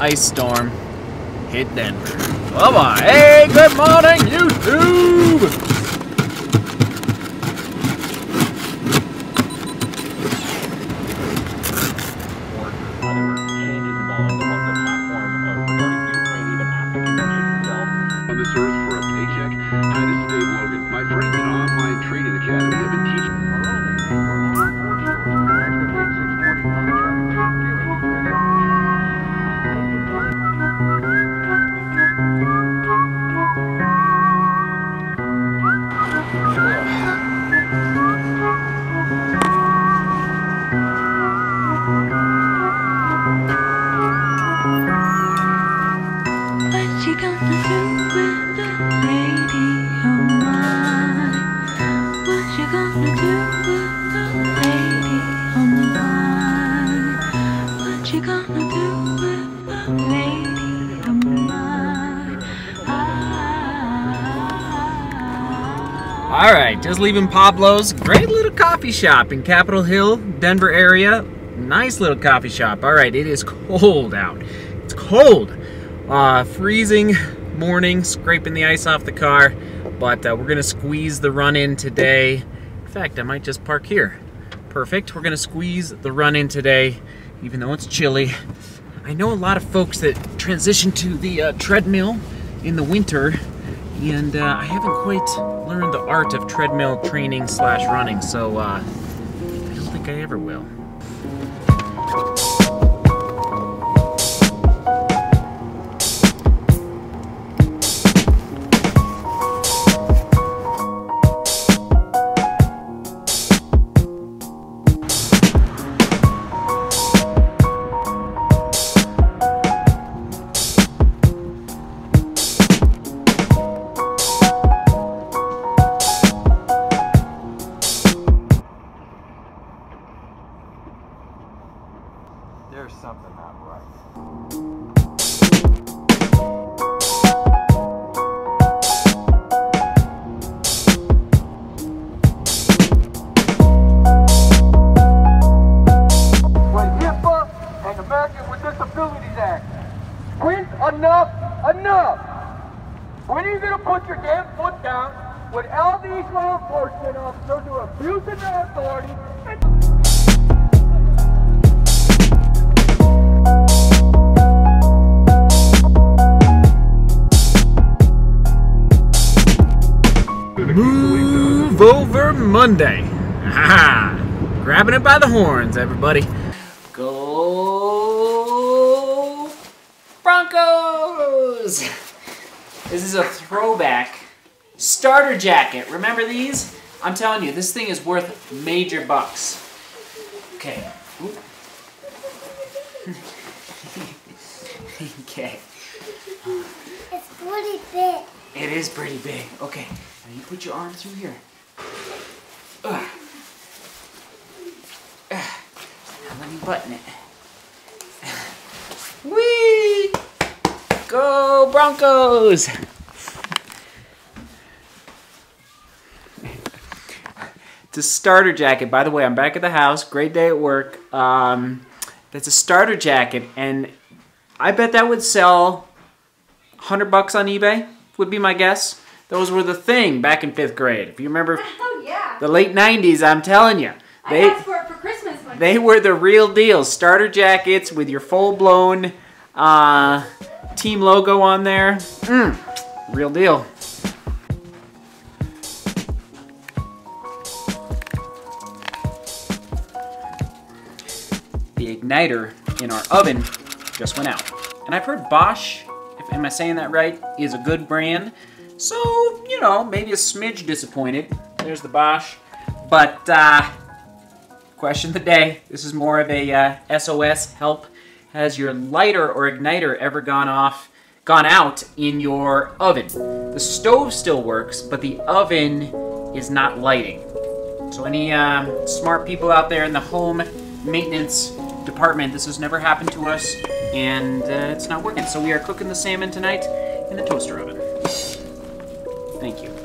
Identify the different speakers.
Speaker 1: ice storm hit Denver. Bye-bye. Hey, good morning, YouTube! All right, just leaving Pablo's. Great little coffee shop in Capitol Hill, Denver area. Nice little coffee shop. All right, it is cold out. It's cold. Uh, freezing morning, scraping the ice off the car. But uh, we're gonna squeeze the run in today. In fact, I might just park here. Perfect. We're gonna squeeze the run in today, even though it's chilly. I know a lot of folks that transition to the uh, treadmill in the winter, and uh, I haven't quite learned art of treadmill training slash running, so uh, I don't think I ever will.
Speaker 2: There's something not right.
Speaker 3: enough, enough! When are you gonna put your damn foot down when all these law enforcement officers are abusing their authority
Speaker 1: Move over Monday. Ha! Grabbing it by the horns, everybody. Go Broncos! This is a throwback starter jacket. Remember these? I'm telling you, this thing is worth major bucks. Okay. Okay.
Speaker 4: Pretty big.
Speaker 1: It is pretty big. Okay, now you put your arm through here. Ugh. Now let me button it. Whee! Go Broncos! It's a starter jacket. By the way, I'm back at the house. Great day at work. Um, that's a starter jacket, and I bet that would sell 100 bucks on eBay, would be my guess. Those were the thing back in fifth grade. If you remember
Speaker 5: Oh yeah.
Speaker 1: the late 90s, I'm telling you. They,
Speaker 5: for for
Speaker 1: they were the real deal. Starter jackets with your full blown uh, team logo on there. Mm, real deal. The igniter in our oven just went out. And I've heard Bosch, if am I saying that right, is a good brand. So, you know, maybe a smidge disappointed. There's the Bosch. But, uh, question of the day. This is more of a uh, SOS help. Has your lighter or igniter ever gone off, gone out in your oven? The stove still works, but the oven is not lighting. So any um, smart people out there in the home maintenance department, this has never happened to us, and uh, it's not working. So we are cooking the salmon tonight in the toaster oven. Thank you.